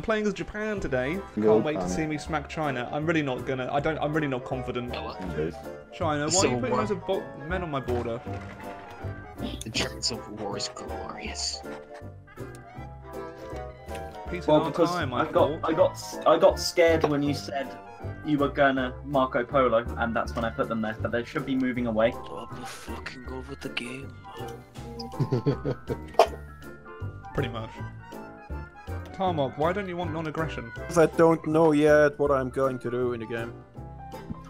I'm playing as Japan today. Can't wait to see me smack China. I'm really not gonna. I don't. I'm really not confident. Indeed. China, why are you putting War. loads of bo- men on my border? The German Civil War is glorious. Peace Well, because time, I I got. I got I got scared when you said you were gonna Marco Polo, and that's when I put them there. But they should be moving away. Stop the fucking over the game. Pretty much. Tarmok, why don't you want non-aggression? Because I don't know yet what I'm going to do in the game.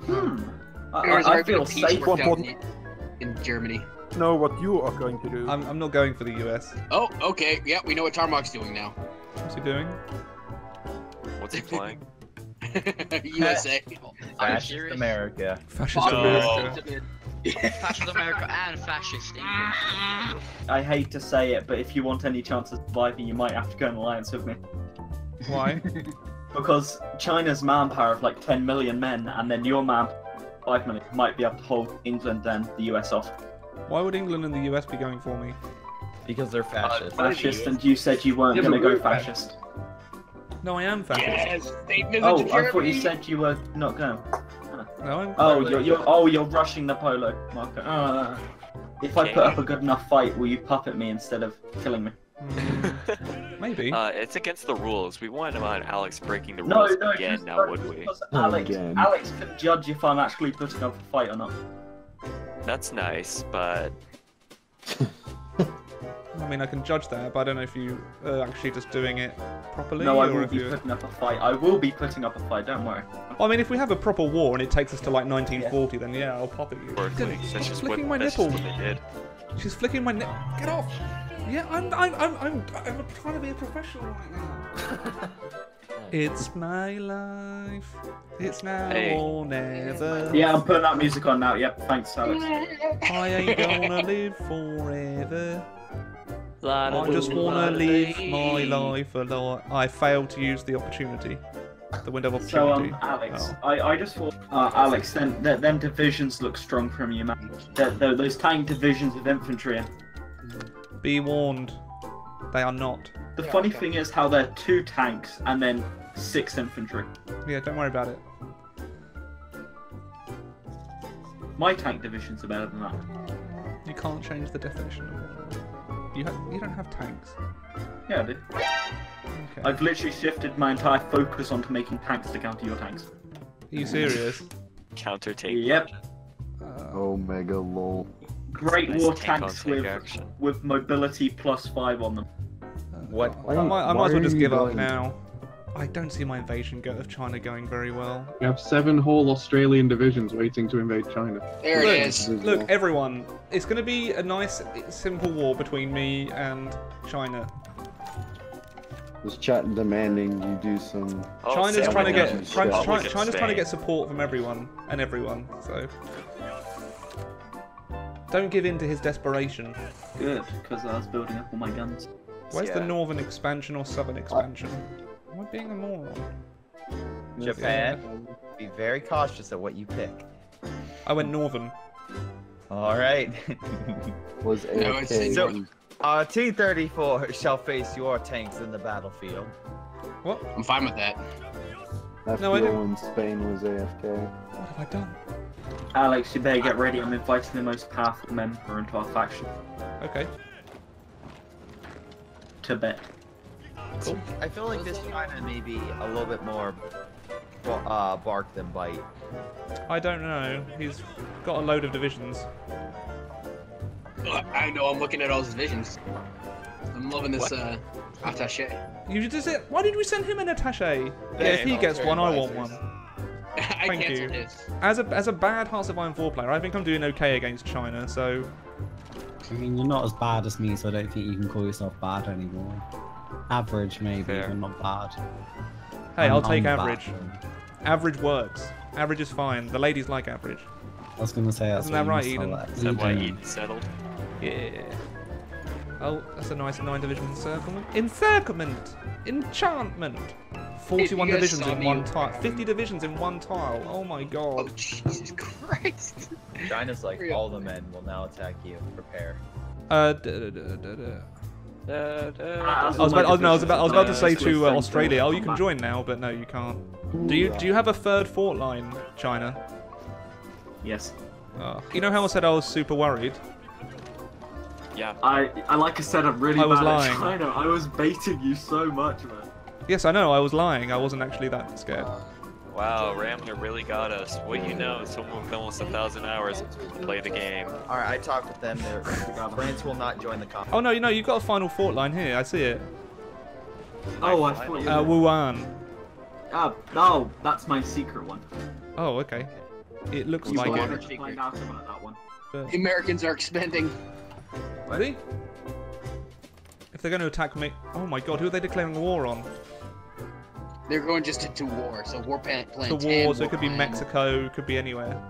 Hmm. I, I, I feel safe. worked One in, in Germany. Know what you are going to do. I'm, I'm not going for the US. Oh, okay. Yeah, we know what Tarmok's doing now. What's he doing? What's he playing? USA. Fascist? America. Fascist Oh, America. Fascist America and fascist England. I hate to say it, but if you want any chance of surviving, you might have to go in alliance with me. Why? Because China's manpower of like 10 million men, and then your man, 5 million, might be able to hold England and the US off. Why would England and the US be going for me? Because they're uh, fascist. Fascist, and you said you weren't Yeah, going to go we're fascist. No, I am fascist. Yes, Satanism Oh, to I thought you said you were not going. No, I'm. Oh, you're, you're oh you're rushing the polo, Marco. Uh, if I put up a good enough fight, will you puppet me instead of killing me? Hmm, Maybe. Uh, it's against the rules. We wouldn't mind Alex breaking the rules no, again, just, now would we? Alex, again. Alex can judge if I'm actually putting up a fight or not. That's nice, but I mean, I can judge that, but I don't know if you are actually just doing it properly. No, I or will if be you... putting up a fight. I will be putting up a fight. Don't worry. Well, I mean, if we have a proper war and it takes us to like 1940, then yeah, I'll pop at you. Berkeley, Stop that's just what, flicking my that's nipple. just what they did. She's flicking my nip. Get off! Yeah, I'm, I'm, I'm, I'm, I'm trying to be a professional right now. it's my life. It's now Hey. or never. Yeah, I'm putting that music on now. Yep, thanks, Alex. I ain't gonna live forever. Line I just wanna live my life alone. I failed to use the opportunity. The window of So, opportunity. um, Alex, Oh. I, I just thought, uh, Alex, then th- them divisions look strong from you, man. Th th those tank divisions of infantry. Be warned. They are not. The funny thing is how they're two tanks and then six infantry. Yeah, don't worry about it. My tank divisions are better than that. You can't change the definition of war. You, ha- you don't have tanks. Yeah, I do. Okay. I've literally shifted my entire focus onto making tanks to counter your tanks. Are you serious? Counter take. Yep. Uh, Omega lol. Great Nice war tanks tank with action. with mobility plus five on them. What? I might, I might as well just give up now. I don't see my invasion go- of China going very well. We have seven whole Australian divisions waiting to invade China. There Look, it is. Look, everyone, it's going to be a nice, simple war between me and China. This chat demanding you do some. Oh, China's trying to get down. China, China- look at China's trying to get support from everyone and everyone. So don't give in to his desperation. Good, because I was building up all my guns. Where's the northern expansion or southern expansion? Am I being a moron? Japan, be very cautious of what you pick. I went northern. All right. Was No, it's- AFK. So- uh, T-34 shall face your tanks in the battlefield. What? I'm fine with that. No, I FBO don't- in Spain was AFK. What have I done? Alex, you better get ready. I'm inviting the most powerful member into our faction. Okay. Tibet. I feel like this China may be a little bit more uh, bark than bite. I don't know. He's got a load of divisions. I know. I'm looking at all his visions. I'm loving this uh, attaché. You just said, why did we send him an attaché? Yeah, if he gets one, I want one. I Thank you. his. As a as a bad Hearts of Iron 4 player, I think I'm doing okay against China. So I mean, you're not as bad as me, so I don't think you can call yourself bad anymore. Average, maybe, Fair. but not bad. hey, I'm- I'll take I'm average. bad. Average works. Average is fine. The ladies like average. I was gonna say that's Isn't that right, Eden? must Is that why Eden. Eden settled? Yeah. Oh, that's a nice nine division encirclement. Encirclement! Enchantment! 41 divisions in one tile. 50 divisions in one tile. Oh my god. Oh god. Jesus Christ! China's like, all the men will now attack you. Prepare. Uh, da, da, da, da, da. Da, da, Ah, I was about, I was, no, I was about, I was about to say to uh, Australia, oh, you can join now, but no, you can't. Do you do you have a third fort line, China? Yes. Oh. You know how I said I was super worried? Yeah. I, I like I said, I'm really I was bad lying. at China. I was baiting you so much, man. Yes, I know. I was lying. I wasn't actually that scared. Wow, Rambler really got us. What you know, someone with almost a thousand hours play the game. All right, I talked with them. They're, France will not join the con. Oh no, you know, you've got a final fort line here. I see it. Oh, I thought you. Uh, Wuhan. Ah, no, that's my secret one. Oh, okay. It looks You like it. find out about that one. The Americans are expending. Ready? If they're going to attack me, oh my god, who are they declaring war on? They're going just to, to war. So war plan. plan The 10, war, so it could be Mexico, could be anywhere.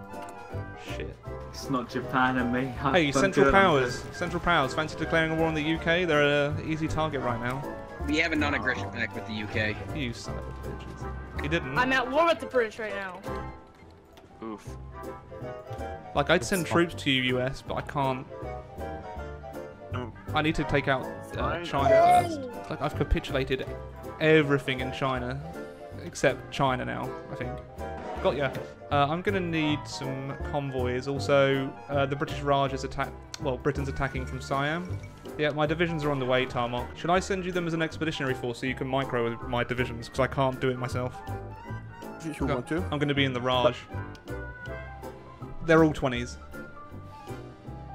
Shit. It's not Japan and me. I've Hey, Central Powers. Central Powers, fancy declaring a war on the UK? They're an easy target right now. We have a non-aggression pact with the UK. You son of a bitches. You didn't. I'm at war with the British right now. Oof. Like, I'd send troops to you, US, but I can't. I need to take out uh, China first. Like, I've capitulated everything in China, except China now, I think. Got ya. Uh, I'm gonna need some convoys. Also, uh, the British Raj is attack. Well, Britain's attacking from Siam. Yeah, my divisions are on the way, Tarmok. Should I send you them as an expeditionary force so you can micro my divisions? Because I can't do it myself. If you want to. I'm going to be in the Raj. They're all 20s.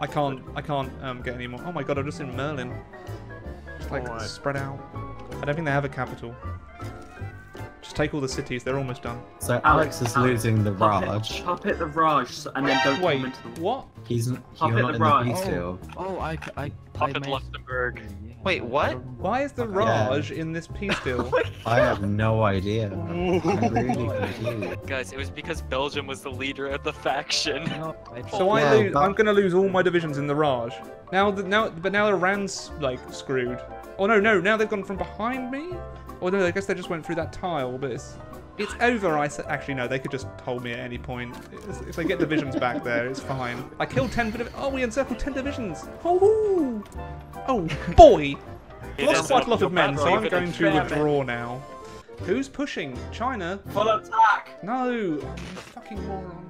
I can't, I can't um, get any more. Oh my god, I'm just in Merlin. Just like Alright. spread out. I don't think they have a capital. Just take all the cities, they're almost done. So Alex is losing the Raj. Pop it the Raj, and then don't Wait, come into the what? He's n- Pop you're it not the in the Raj. peace Oh. Oh, I, I, Puppet Luxembourg. Wait, what? Why is the Yeah. Raj in this peace deal? I have no idea. I'm really confused. Guys, it was because Belgium was the leader of the faction. so I Yeah, lose, but- I'm going to lose all my divisions in the Raj. Now, the, now, but now Iran's like screwed. Oh no, no, now they've gone from behind me. Or no, I guess they just went through that tile, but it's it's over. I said, actually no, they could just hold me at any point. It's- if they get divisions back there, it's fine. I killed ten. divi- Oh, we encircled ten divisions. Oh, oh boy. Lost quite a lot of men, so I'm going to withdraw now. Who's pushing? China? full attack. No, fucking moron.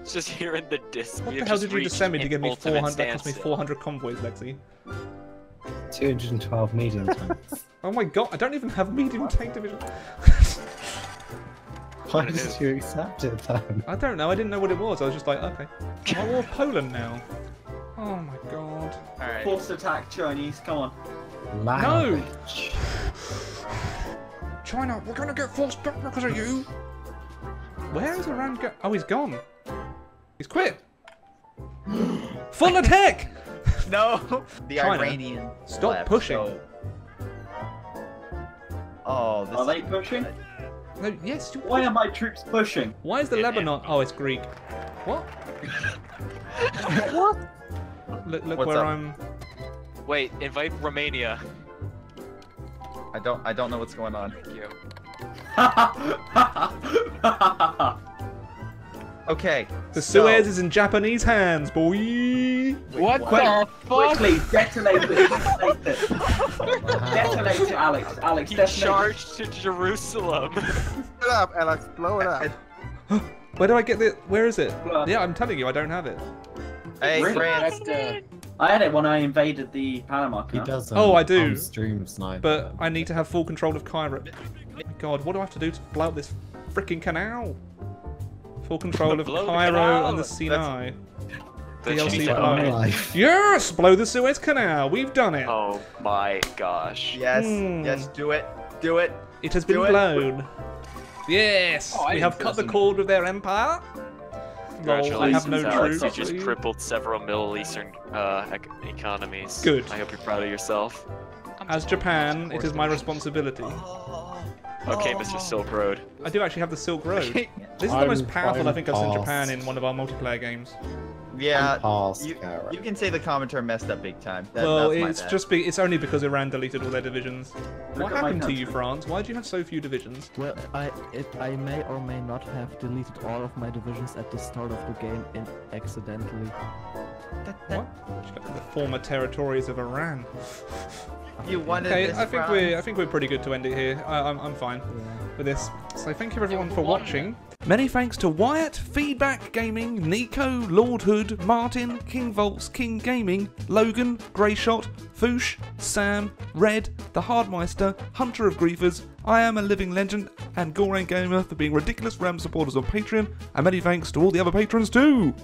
It's just here in the distance. What the hell did you just send me to give me 400? That cost me 400 convoys, Lexi. 212 medium tanks. Oh my god, I don't even have medium tank division. Why did you accept it then? I don't know, I didn't know what it was. I was just like, okay. I'm at war Poland now. Oh my god. Alright. Forced attack Chinese. Come on. Language. China, we're gonna get forced back because of you. Where is Iran go? Oh, he's gone. He's quit. Full attack! No! The China, Iranian. stop left, pushing. so- Oh, this Are they pushing? No, yes. You, Why are my troops pushing? Why is the Lebanon? Oh, it's Greek. What? what? Look, look where up? I'm. Wait, invite Romania. I don't I don't know what's going on. Thank you. Okay. The so- Suez is in Japanese hands, boy. What Quick, the fuck? quickly, detonate it. Detonate it. detonate it, Alex. Alex, He detonate it. charged to Jerusalem. Blow it up, Alex. Blow it up. Where do I get the? Where is it? Well- Yeah, I'm telling you, I don't have it. Hey, Really? France. I had it when I invaded the Panama He Canal. does. Oh, um, I do. On-stream sniper. But I need to have full control of Cairo. God, what do I have to do to blow up this freaking canal? Full control of Blow Cairo canal. and the Sinai. That DLC should be But blow. my life. Yes, blow the Suez Canal. We've done it. Oh my gosh. Yes, Hmm. yes, do it. Do it. It has been it. blown. Yes, Oh, we have cut the cord with their empire. Lol, I have no Congratulations, Alex. troops. You just crippled several Middle Eastern uh, economies. Good. I hope you're proud of yourself. As Japan, it is my responsibility. Okay, Mr. Silk Road. I do actually have the Silk Road. This is the most I'm powerful I think I've seen Japan in one of our multiplayer games. Yeah, Pass, you, you can say the commenter messed up big time. That, well, it's bad. just be, it's only because Iran deleted all their divisions. Look what happened to you. France? Why do you have so few divisions? Well, I it, I may or may not have deleted all of my divisions at the start of the game in accidentally. The former territories of Iran. You wanted Okay, this I think France. we're I think we're pretty good to end it here. I, I'm I'm fine with this. So thank you everyone for watching. Many thanks to Wyatt, Feedback Gaming, Nico, Lord Martin, King Volts, King Gaming, Logan, Greyshot, Foosh, Sam, Red, The Hardmeister, Hunter of Griefers, I Am a Living Legend, and Gorain Gamer for being ridiculous Ram supporters on Patreon, and many thanks to all the other patrons too!